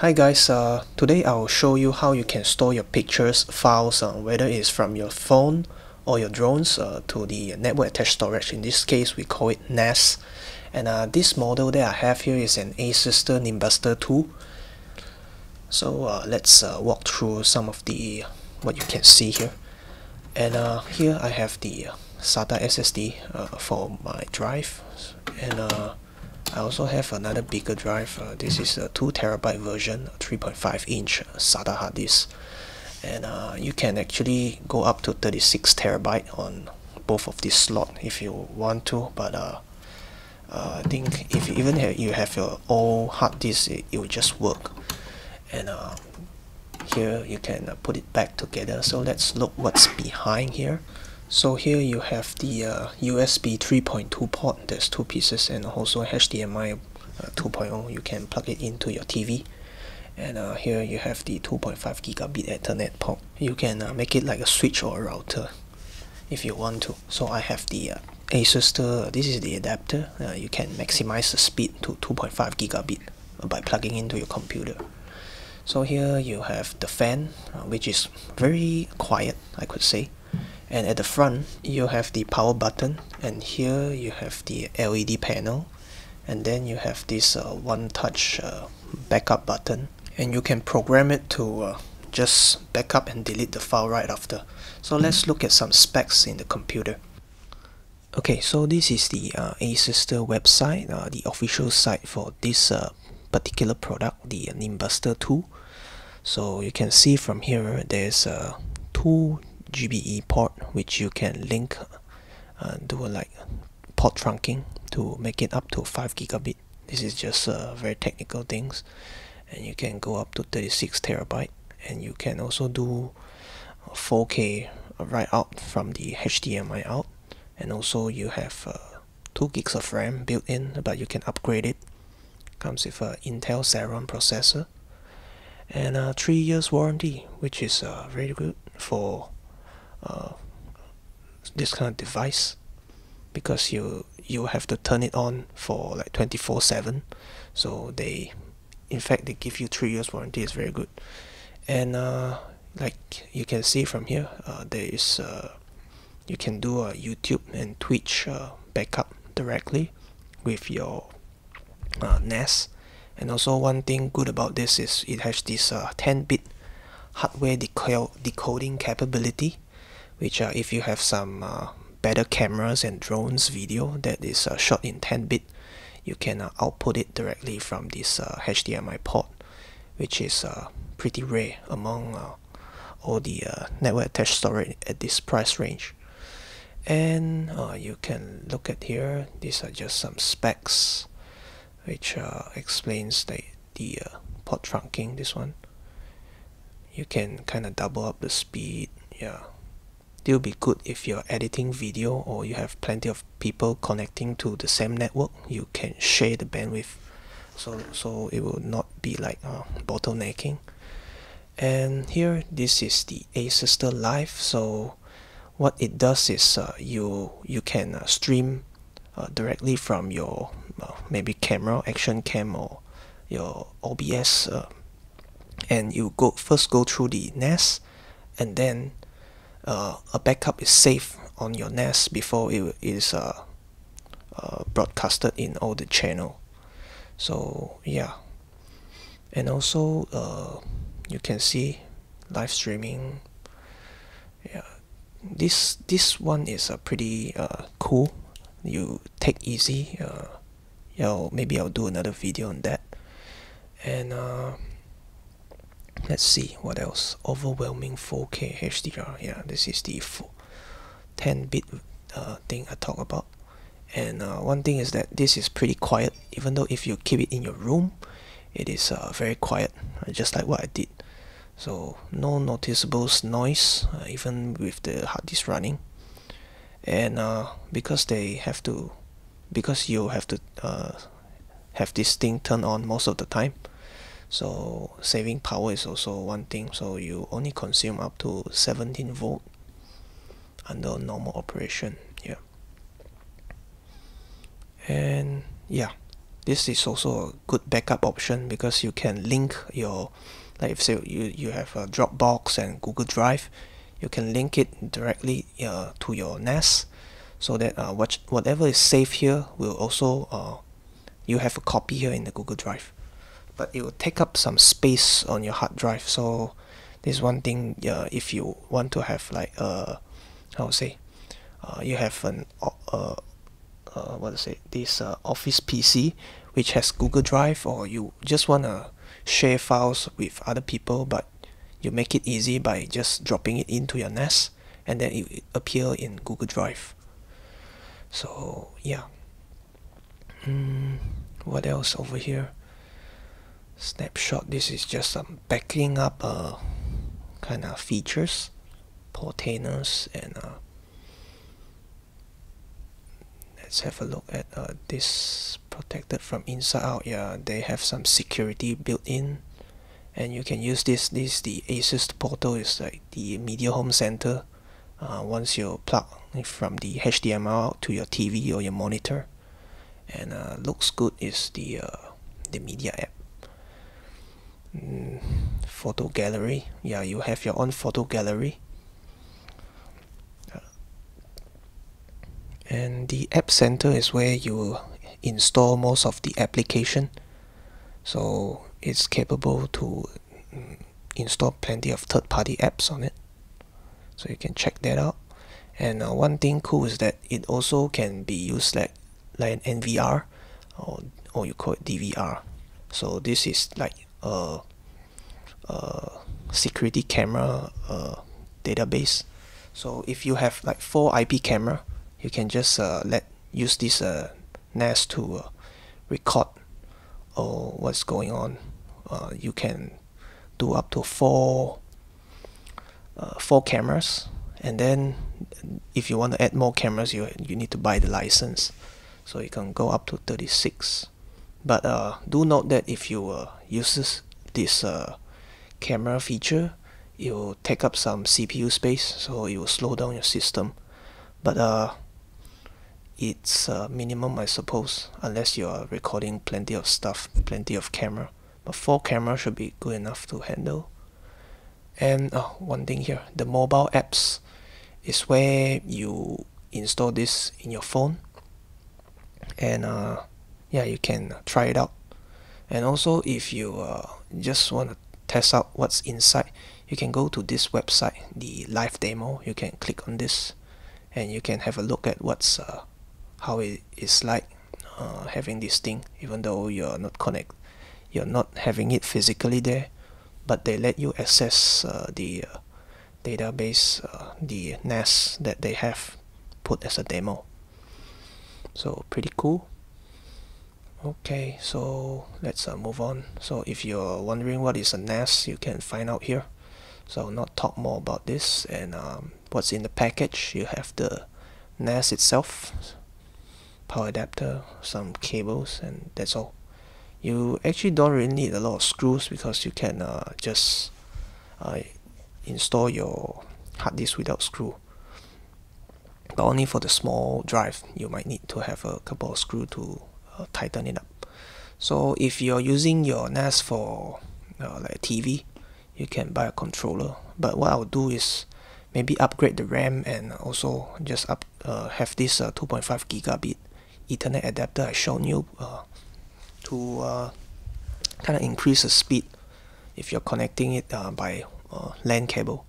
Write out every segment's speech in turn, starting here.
Hi guys, uh, today I will show you how you can store your pictures files uh, whether it's from your phone or your drones uh, to the network attached storage. In this case we call it NAS and uh, this model that I have here is an Asustor Nimbustor 2 so uh, let's uh, walk through some of the what you can see here. And here I have the SATA SSD for my drive. And I also have another bigger drive. Uh, this is a 2 terabyte version, 3.5 inch SATA hard disk. And uh, you can actually go up to 36 terabyte on both of these slot if you want to. But uh, uh I think if even you have your old hard disk, it, it will just work. And uh, here you can uh, put it back together. So let's look what's behind here. So here you have the uh, USB 3.2 port, there's two pieces and also HDMI uh, 2.0, you can plug it into your TV. And uh, here you have the 2.5 gigabit Ethernet port. You can uh, make it like a switch or a router if you want to. So I have the uh, Asustor, this is the adapter, uh, you can maximize the speed to 2.5 gigabit by plugging into your computer. So here you have the fan, which is very quiet I could say and at the front you have the power button. And here you have the LED panel. And then you have this uh, one touch uh, backup button. And you can program it to uh, just backup and delete the file right after. So let's look at some specs in the computer. Okay so this is the uh, website uh, the official site for this uh, particular product the Nimbustor 2 so you can see from here there's uh, two GBE port which you can link uh, do like port trunking to make it up to 5 gigabit. This is just uh, very technical things. And you can go up to 36 terabyte. And you can also do 4k right out from the HDMI out. And also you have uh, 2 gigs of RAM built in but you can upgrade it. Comes with a Intel Celeron processor and a 3 years warranty which is uh, very good for uh, this kind of device because you you have to turn it on for like 24 7 so they in fact they give you three years warranty. Is very good. And uh, like you can see from here uh, there is uh, you can do a YouTube and Twitch uh, backup directly with your uh, NAS and also one thing good about this is it has this 10-bit hardware deco decoding capability which uh, if you have some uh, better cameras and drones video that is uh, shot in 10 bit you can uh, output it directly from this HDMI uh, port which is uh, pretty rare among all the network attached storage at this price range. And you can look at here these are just some specs which explains the, the port trunking this one. You can kind of double up the speed yeah still be good if you're editing video or you have plenty of people connecting to the same network you can share the bandwidth. So so it will not be like uh, bottlenecking. And here this is the Asustor Live. So what it does is uh, you you can uh, stream uh, directly from your uh, maybe camera action cam or your OBS uh, and you go first go through the NAS and then a backup is saved on your NAS before it is uh, uh, broadcasted in all the channel. So yeah. And also uh, you can see live streaming. Yeah. This this one is a uh, pretty uh, cool. You take easy uh, yeah maybe I'll do another video on that. And uh, let's see what else? Overwhelming 4k HDR yeah this is the 10 bit uh, thing I talk about. And uh, one thing is that this is pretty quiet. Even though if you keep it in your room it is uh, very quiet uh, just like what I did. So no noticeable noise uh, even with the hard disk running. And uh, because they have to because you have to have this thing turned on most of the time so saving power is also one thing. So you only consume up to 17 volt under normal operation yeah. And yeah this is also a good backup option because you can link your like if say you, you have a Dropbox and Google Drive you can link it directly uh, to your NAS so that uh, what, whatever is saved here will also uh, you have a copy here in the Google Drive but it will take up some space on your hard drive. So this is one thing uh, if you want to have like uh, how to say uh, you have an uh, uh, what to say this uh, office PC which has Google Drive or you just want to share files with other people but you make it easy by just dropping it into your NAS and then it appear in Google Drive. So yeah. Mm, what else over here snapshot this is just some backing up uh, kind of features portainers and uh, let's have a look at uh, this protected from inside out. Yeah they have some security built in and you can use this this the Asus portal is like the media home center. Uh, once you plug from the HDMI out to your TV or your monitor and uh, looks good is the uh, the media app mm, photo gallery. Yeah you have your own photo gallery. And the app center is where you install most of the application. So it's capable to mm, install plenty of third-party apps on it. So you can check that out. And uh, one thing cool is that it also can be used like like an NVR or or you call it DVR so this is like a, security camera uh, database. So if you have like four IP camera you can just uh, let use this uh, NAS to uh, record or what's going on. Uh, you can do up to four uh, four cameras. And then if you want to add more cameras you you need to buy the license. So you can go up to 36 but uh, do note that if you uh, use this, uh, camera feature it will take up some CPU space so it will slow down your system. But uh, it's uh, minimum I suppose unless you are recording plenty of stuff plenty of camera. But 4 camera should be good enough to handle. And oh, one thing here the mobile apps is where you install this in your phone. And uh, yeah you can try it out. And also if you uh, just want to test out what's inside you can go to this website the live demo. You can click on this and you can have a look at what's uh, how it is like uh, having this thing even though you're not connect you're not having it physically there. But they let you access uh, the uh, database uh, the NAS that they have put as a demo. So pretty cool okay so let's uh, move on. So if you're wondering what is a NAS you can find out here. So I'll not talk more about this and um, what's in the package. You have the NAS itself power adapter some cables and that's all. You actually don't really need a lot of screws because you can uh, just uh, install your hard disk without screw. But only for the small drive you might need to have a couple of screw to tighten it up. So if you're using your NAS for uh, like TV you can buy a controller. But what I'll do is maybe upgrade the RAM and also just up uh, have this uh, 2.5 gigabit Ethernet adapter I shown you uh, to uh, kind of increase the speed if you're connecting it uh, by uh, LAN cable.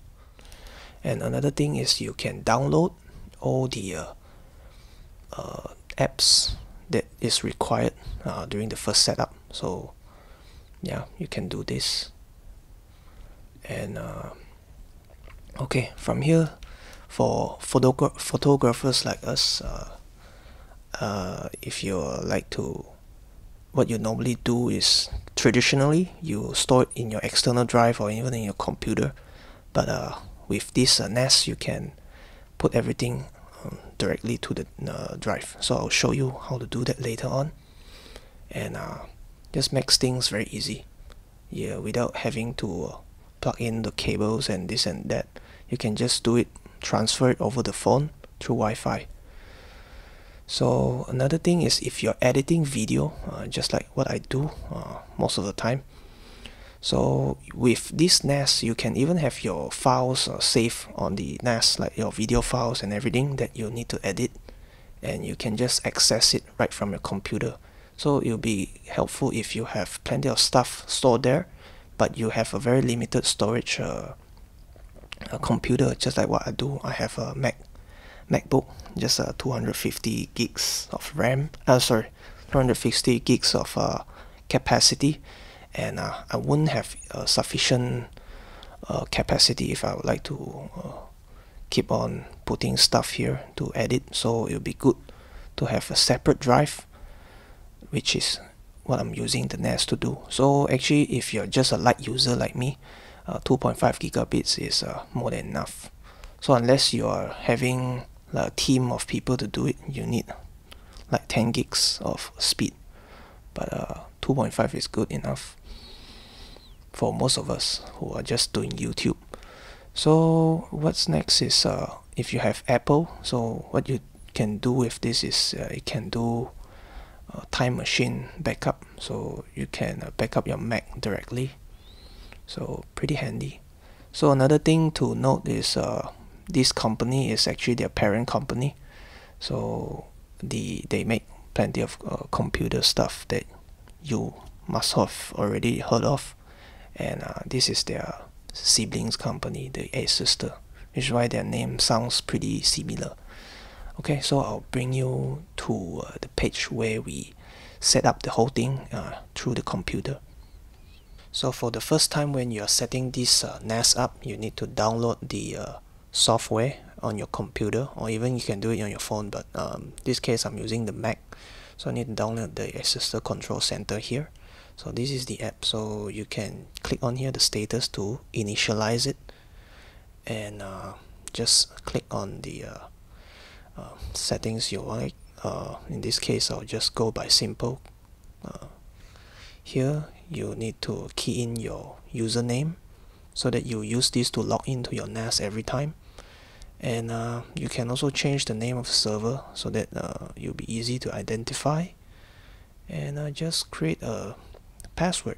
And another thing is you can download all the uh, uh, apps that is required uh, during the first setup. So yeah you can do this. And uh, okay from here for photogra photographers like us uh, uh, if you like to what you normally do is traditionally you store it in your external drive or even in your computer. But uh, with this uh, NAS you can put everything directly to the uh, drive. So I'll show you how to do that later on. And uh, just makes things very easy. Yeah without having to uh, plug in the cables and this and that. You can just do it transfer it over the phone through Wi-Fi. So another thing is if you're editing video uh, just like what I do uh, most of the time so with this NAS you can even have your files uh, saved on the NAS like your video files and everything that you need to edit and you can just access it right from your computer. So it'll be helpful if you have plenty of stuff stored there but you have a very limited storage uh, a computer just like what I do. I have a Mac MacBook just uh, 250 gigs of RAM uh, sorry 250 gigs of uh, capacity and uh, I wouldn't have uh, sufficient uh, capacity if I would like to uh, keep on putting stuff here to edit. So it would be good to have a separate drive which is what I'm using the NAS to do. So actually if you're just a light user like me uh, 2.5 gigabits is uh, more than enough. So unless you are having like, a team of people to do it you need like 10 gigs of speed. But 2.5 is good enough for most of us who are just doing YouTube. So what's next is uh, if you have Apple so what you can do with this is uh, it can do uh, time machine backup. So you can uh, backup your Mac directly. So pretty handy. So another thing to note is uh, this company is actually their parent company. So the they make plenty of uh, computer stuff that you must have already heard of. And uh, this is their siblings company the Asustor which is why their name sounds pretty similar. Okay so I'll bring you to uh, the page where we set up the whole thing uh, through the computer. So for the first time when you're setting this uh, NAS up you need to download the uh, software on your computer or even you can do it on your phone but um, this case I'm using the Mac so I need to download the Asustor Control Center here. So this is the app. So you can click on here the status to initialize it. And uh, just click on the uh, uh, settings you like. Uh, in this case I'll just go by simple. Uh, here you need to key in your username so that you use this to log into your NAS every time and uh, you can also change the name of the server so that uh, you'll be easy to identify. And uh, just create a password.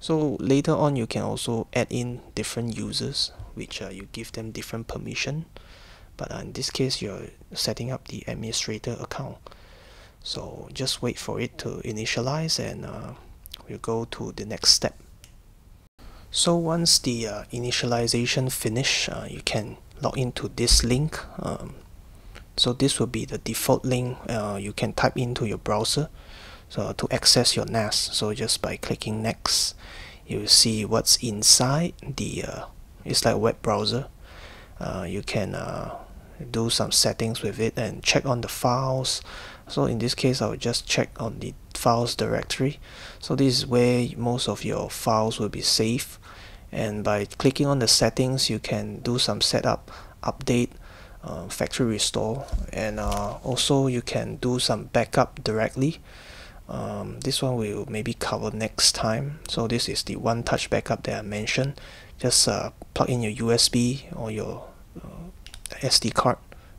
So later on you can also add in different users which uh, you give them different permission. But uh, in this case you're setting up the administrator account. So just wait for it to initialize and uh, we'll go to the next step. So once the initialization finish you can log into this link um, so this will be the default link. Uh, you can type into your browser so to access your NAS so just by clicking next you see what's inside the uh, it's like web browser. Uh, you can uh, do some settings with it and check on the files. So in this case I will just check on the files directory. So this is where most of your files will be saved and by clicking on the settings you can do some setup update uh, factory restore. And uh, also you can do some backup directly. Um, this one we will maybe cover next time. So this is the one touch backup that I mentioned. Just uh, plug in your USB or your uh, SD card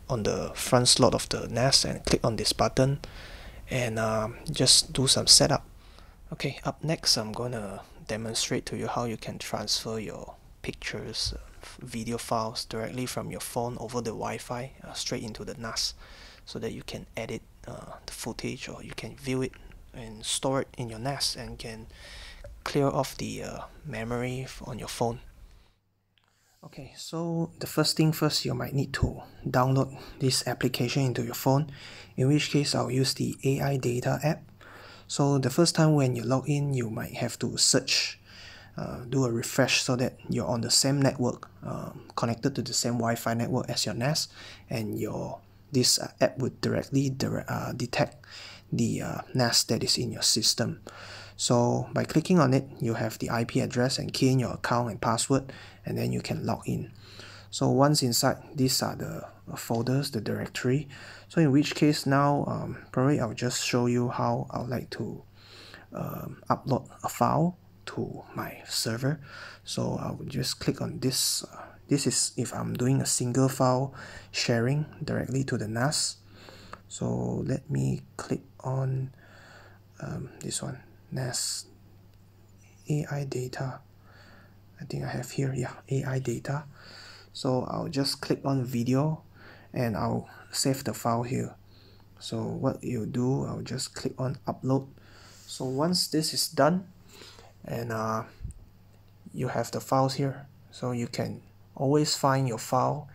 on the front slot of the NAS and click on this button. And um, just do some setup. Okay up next I'm gonna demonstrate to you how you can transfer your pictures uh, video files directly from your phone over the Wi-Fi uh, straight into the NAS so that you can edit uh, the footage or you can view it and store it in your NAS and can clear off the uh, memory on your phone. Okay, so the first thing first, you might need to download this application into your phone, in which case I'll use the AiData app. So the first time when you log in, you might have to search, uh, do a refresh so that you're on the same network, uh, connected to the same Wi-Fi network as your NAS, and your this uh, app would directly direct, uh, detect the uh, NAS that is in your system. So by clicking on it, you have the IP address and key in your account and password, and then you can log in. So once inside, these are the folders, the directory. So in which case now, um, probably I'll just show you how I would like to um, upload a file to my server. So I will just click on this. Uh, this is if I'm doing a single file sharing directly to the NAS so let me click on um, this one NAS AI data I think I have here yeah AI data so I'll just click on video and I'll save the file here. So what you do I'll just click on upload. So once this is done and uh, you have the files here so you can always find your file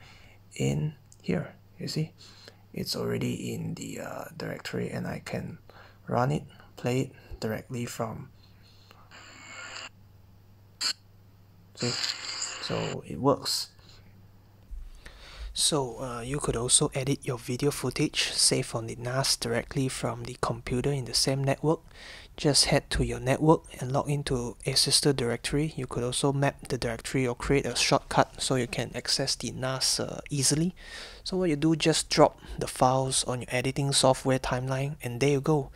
in here you see? It's already in the uh, directory and I can run it play it directly from see? So it works so uh, you could also edit your video footage save on the NAS directly from the computer in the same network just head to your network and log into Asustor directory. You could also map the directory or create a shortcut so you can access the NAS uh, easily. So what you do, just drop the files on your editing software timeline and there you go.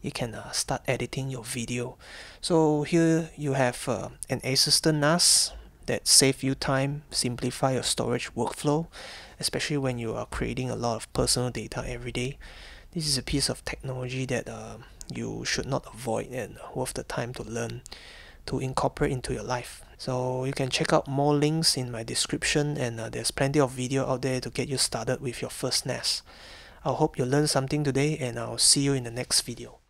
You can uh, start editing your video. So here you have uh, an Asustor NAS that save you time, simplify your storage workflow, especially when you are creating a lot of personal data every day. This is a piece of technology that uh, you should not avoid and worth the time to learn to incorporate into your life. So you can check out more links in my description and uh, there's plenty of video out there to get you started with your first NAS. I hope you learned something today and I'll see you in the next video.